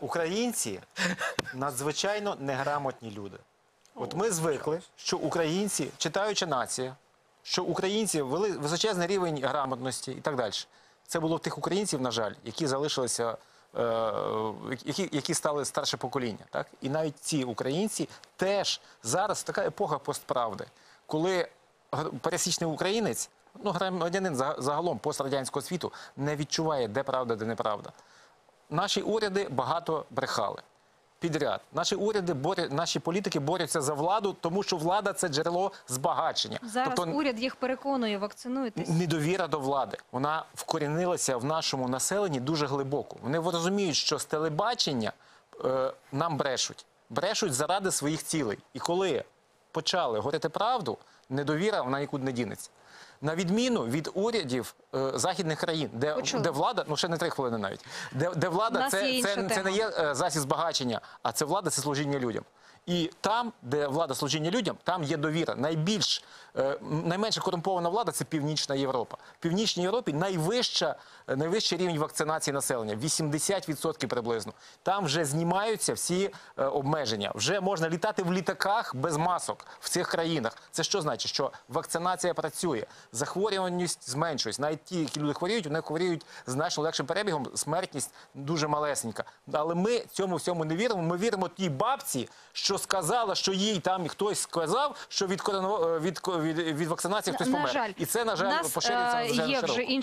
Українці надзвичайно неграмотні люди. От ми звикли, що українці, читаюча нація, що українці вели височезний рівень грамотності і так далі. Це було тих українців, на жаль, які залишилися, е, які, які стали старше покоління. Так? І навіть ці українці теж зараз така епоха постправди, коли пересічний українець, ну громадянин за- загалом пострадянського світу, не відчуває, де правда, де неправда наші уряди багато брехали. Підряд. Наші уряди боря... наші політики борються за владу, тому що влада це джерело збагачення. Зараз тобто уряд їх переконує, вакцинуйтесь. недовіра до влади. Вона вкорінилася в нашому населенні дуже глибоко. Вони розуміють, що з телебачення е, нам брешуть. Брешуть заради своїх цілей. І коли почали говорити правду, недовіра вона нікуди не дінеться. На відміну від урядів е, західних країн, де, Почули. де влада, ну ще не три хвилини навіть, де, де влада це, це, це не є е, засіб збагачення, а це влада, це служіння людям. І там, де влада служіння людям, там є довіра. Найбільш е, найменше корумпована влада це Північна Європа. В Північній Європі найвища, е, найвищий рівень вакцинації населення 80% приблизно. Там вже знімаються всі е, обмеження. Вже можна літати в літаках без масок в цих країнах. Це що значить? Що вакцинація працює, захворюваність зменшується. Навіть ті, які люди хворіють, вони хворіють значно легшим перебігом. Смертність дуже малесенька. Але ми цьому всьому не віримо. Ми віримо тій бабці, що сказала, що їй там хтось сказав, що від корона- від, від, від вакцинації хтось помер. І це на жаль поширюється е, є вже інша